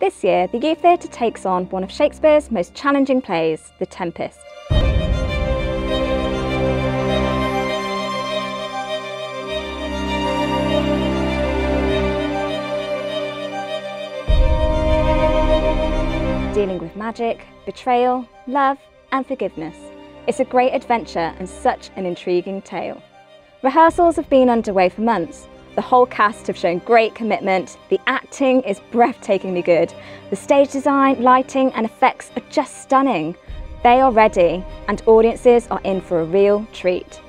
This year, the Youth Theatre takes on one of Shakespeare's most challenging plays, The Tempest. Dealing with magic, betrayal, love and forgiveness. It's a great adventure and such an intriguing tale. Rehearsals have been underway for months the whole cast have shown great commitment, the acting is breathtakingly good, the stage design, lighting and effects are just stunning. They are ready and audiences are in for a real treat.